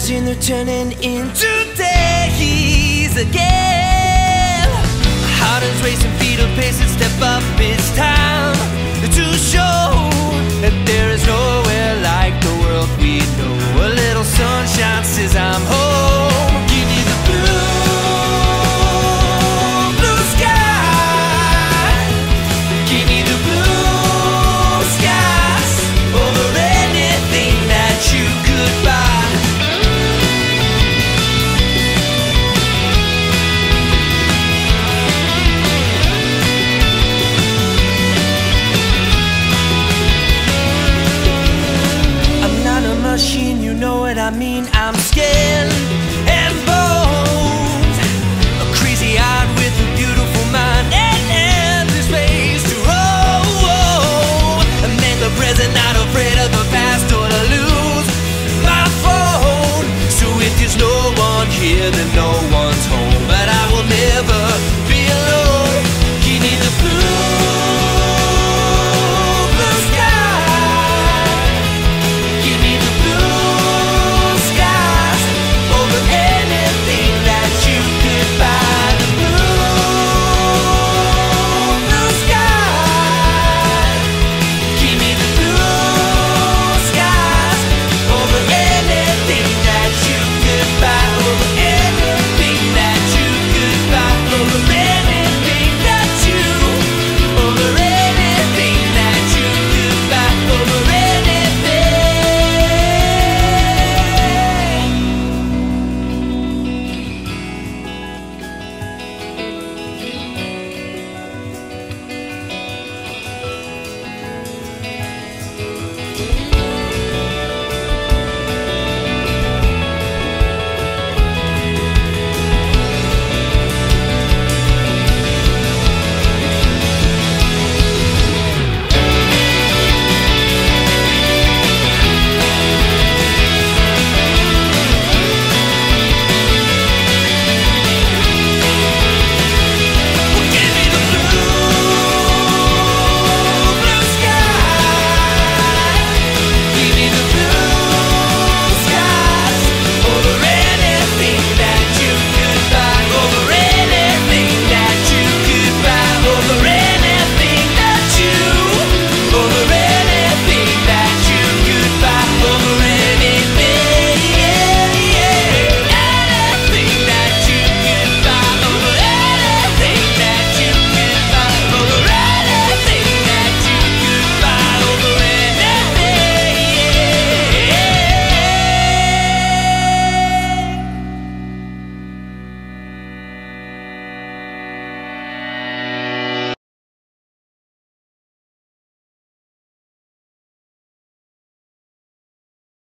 And they're turning into days again. Heart is racing, feet are pacing, step up, it's time. I mean I'm skin and bones A crazy eyed with a beautiful mind And endless space to roam A man the present not afraid of the past Or to lose my phone. So if there's no one here then no one